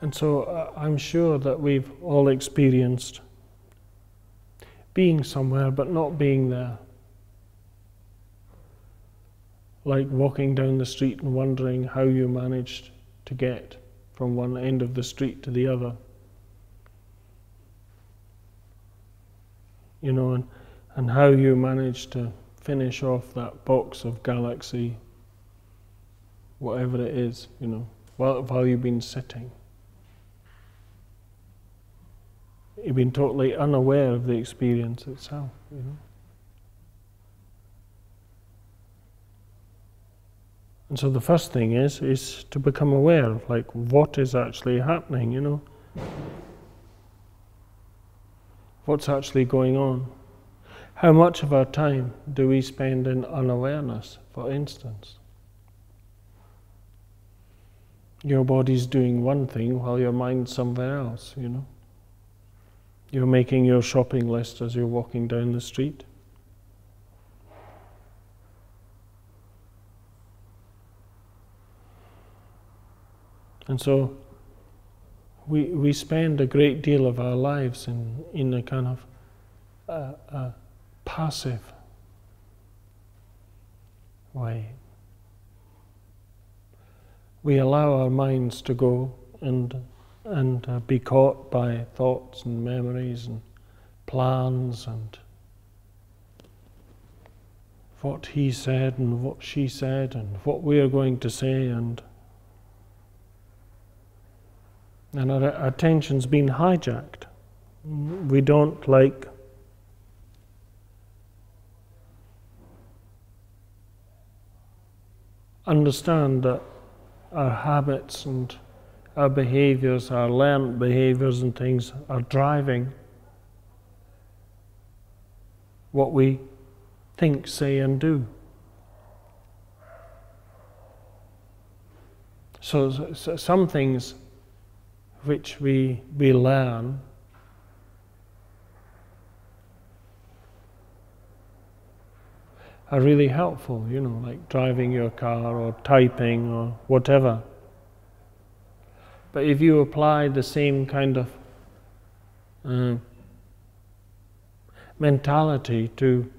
And so uh, I'm sure that we've all experienced being somewhere but not being there. Like walking down the street and wondering how you managed to get from one end of the street to the other. You know, and, and how you managed to finish off that box of galaxy, whatever it is, you know, while, while you've been sitting. You've been totally unaware of the experience itself, you know. And so the first thing is is to become aware of like what is actually happening, you know. What's actually going on? How much of our time do we spend in unawareness, for instance? Your body's doing one thing while your mind's somewhere else, you know. You're making your shopping list as you're walking down the street. And so we, we spend a great deal of our lives in, in a kind of passive way. We allow our minds to go and, and uh, be caught by thoughts and memories and plans and what he said and what she said and what we are going to say and and our attention's been hijacked. We don't like understand that our habits and our behaviors, our learned behaviors and things are driving what we think, say, and do. So, so some things which we, we learn are really helpful, you know, like driving your car or typing or whatever. But if you apply the same kind of uh, mentality to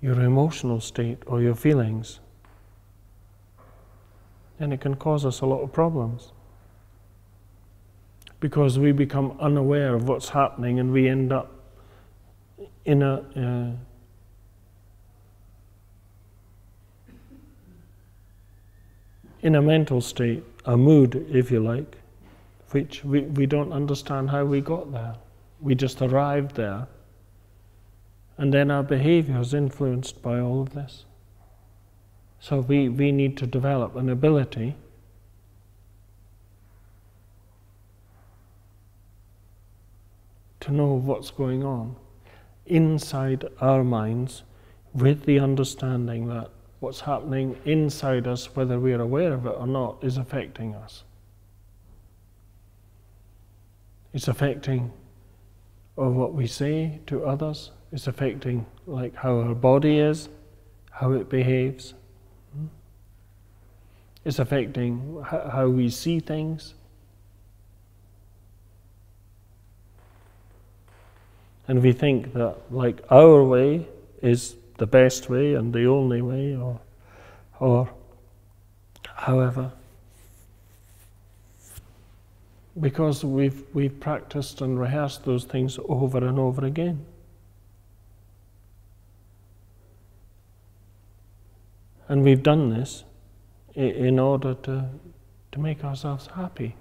your emotional state or your feelings, then it can cause us a lot of problems. Because we become unaware of what's happening and we end up in a uh, in a mental state, a mood, if you like, which we, we don't understand how we got there. We just arrived there, and then our behavior is influenced by all of this. So we, we need to develop an ability to know what's going on inside our minds with the understanding that what's happening inside us, whether we are aware of it or not, is affecting us. It's affecting of what we say to others. It's affecting like how our body is, how it behaves. Hmm? It's affecting how we see things. and we think that like our way is the best way and the only way or or however. Because we've we've practiced and rehearsed those things over and over again. And we've done this in order to to make ourselves happy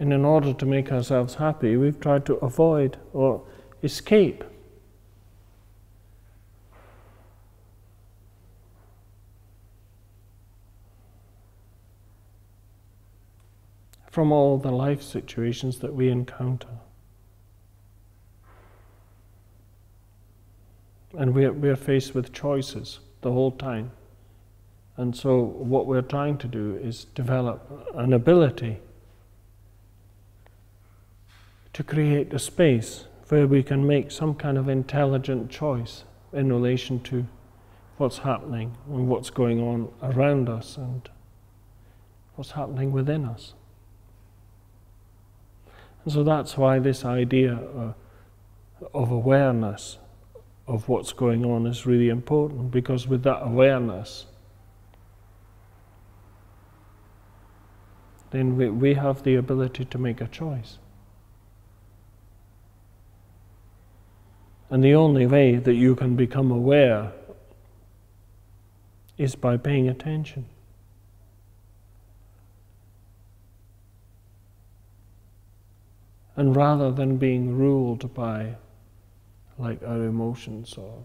And in order to make ourselves happy, we've tried to avoid or escape from all the life situations that we encounter. And we're, we're faced with choices the whole time. And so, what we're trying to do is develop an ability to create a space where we can make some kind of intelligent choice in relation to what's happening and what's going on around us and what's happening within us. And so that's why this idea uh, of awareness of what's going on is really important because with that awareness, then we, we have the ability to make a choice. And the only way that you can become aware is by paying attention. And rather than being ruled by like our emotions or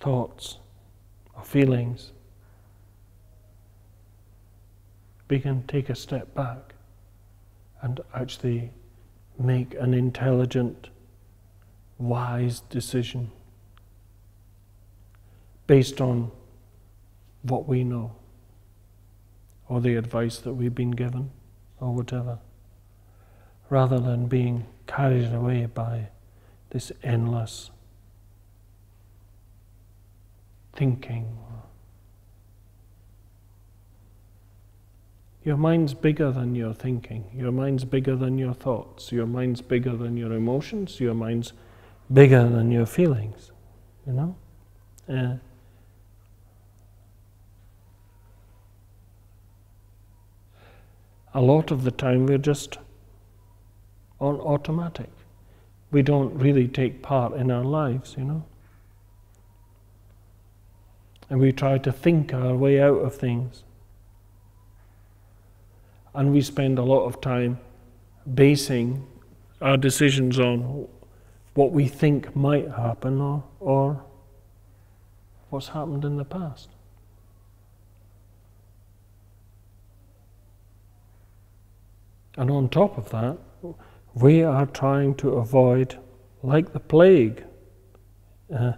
thoughts or feelings, we can take a step back and actually make an intelligent, wise decision based on what we know or the advice that we've been given or whatever, rather than being carried away by this endless thinking. Your mind's bigger than your thinking. Your mind's bigger than your thoughts. Your mind's bigger than your emotions. Your mind's bigger than your feelings. You know? A lot of the time we're just on automatic. We don't really take part in our lives, you know. And we try to think our way out of things. And we spend a lot of time basing our decisions on what we think might happen or, or what's happened in the past. And on top of that, we are trying to avoid, like the plague, uh,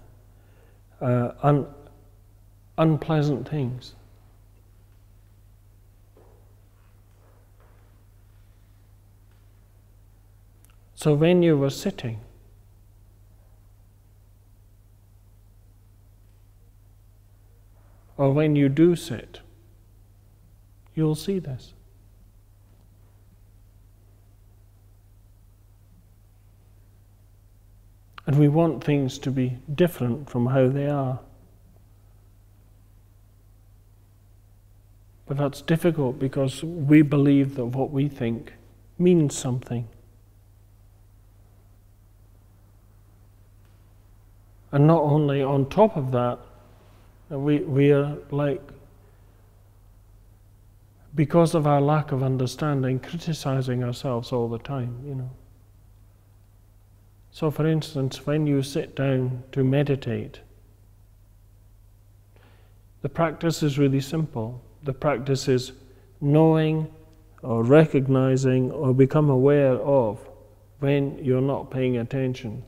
uh, un- unpleasant things. So when you were sitting, or when you do sit, you'll see this. And we want things to be different from how they are. But that's difficult because we believe that what we think means something. And not only on top of that, we, we are like, because of our lack of understanding, criticizing ourselves all the time, you know. So, for instance, when you sit down to meditate, the practice is really simple. The practice is knowing or recognizing or become aware of when you're not paying attention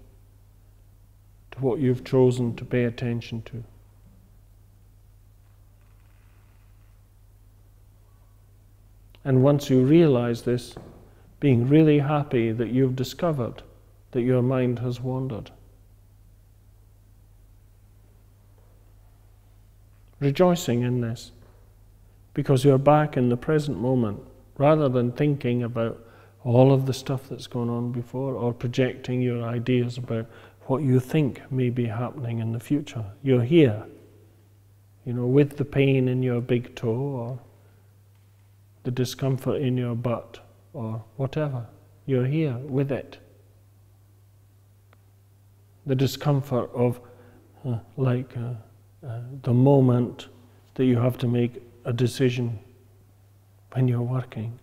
to what you've chosen to pay attention to. And once you realize this, being really happy that you've discovered that your mind has wandered. Rejoicing in this because you're back in the present moment rather than thinking about all of the stuff that's gone on before or projecting your ideas about what you think may be happening in the future. You're here, you know, with the pain in your big toe or the discomfort in your butt or whatever. You're here with it the discomfort of uh, like uh, uh, the moment that you have to make a decision when you're working,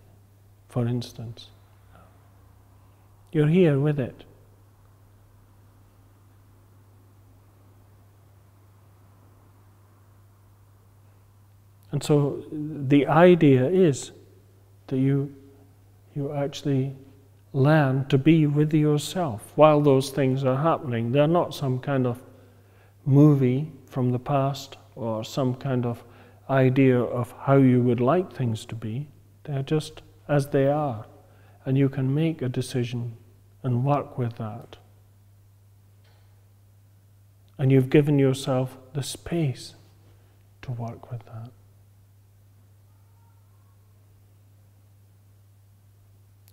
for instance. You're here with it. And so the idea is that you, you actually learn to be with yourself while those things are happening. They're not some kind of movie from the past or some kind of idea of how you would like things to be. They're just as they are. And you can make a decision and work with that. And you've given yourself the space to work with that.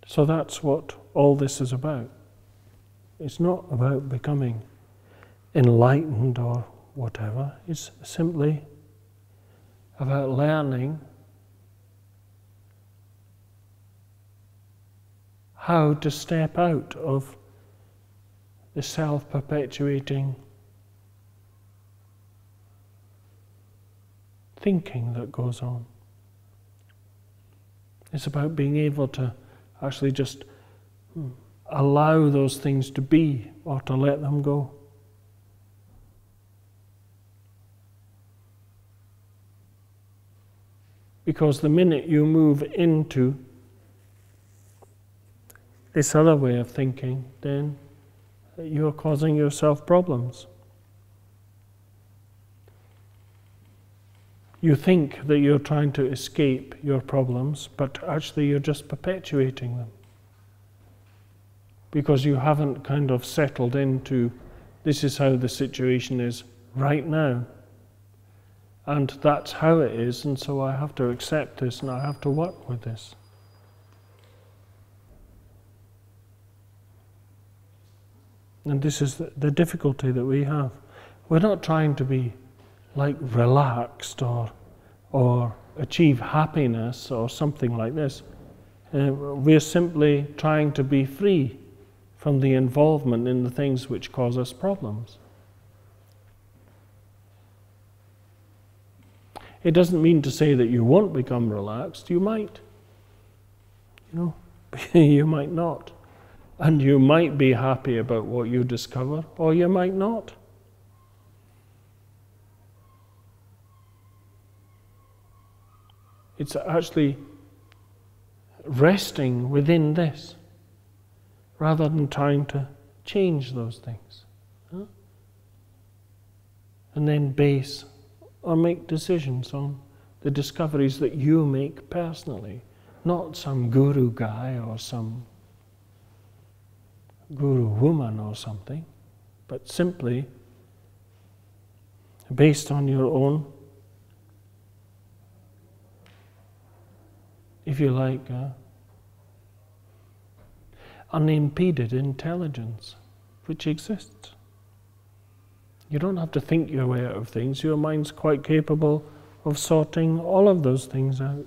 So that's what all this is about. It's not about becoming enlightened or whatever, it's simply about learning how to step out of the self perpetuating thinking that goes on. It's about being able to actually just allow those things to be or to let them go. Because the minute you move into this other way of thinking, then you're causing yourself problems. You think that you're trying to escape your problems, but actually you're just perpetuating them. Because you haven't kind of settled into this is how the situation is right now. And that's how it is, and so I have to accept this and I have to work with this. And this is the, difficulty that we have. We're not trying to be like relaxed or, or achieve happiness or something like this. Uh, we're simply trying to be free from the involvement in the things which cause us problems. It doesn't mean to say that you won't become relaxed. You might. You know, you might not. And you might be happy about what you discover, or you might not. It's actually resting within this rather than trying to change those things. Huh? And then base or make decisions on the discoveries that you make personally, not some guru guy or some guru woman or something, but simply based on your own, if you like, uh, unimpeded intelligence which exists. You don't have to think your way out of things, your mind's quite capable of sorting all of those things out.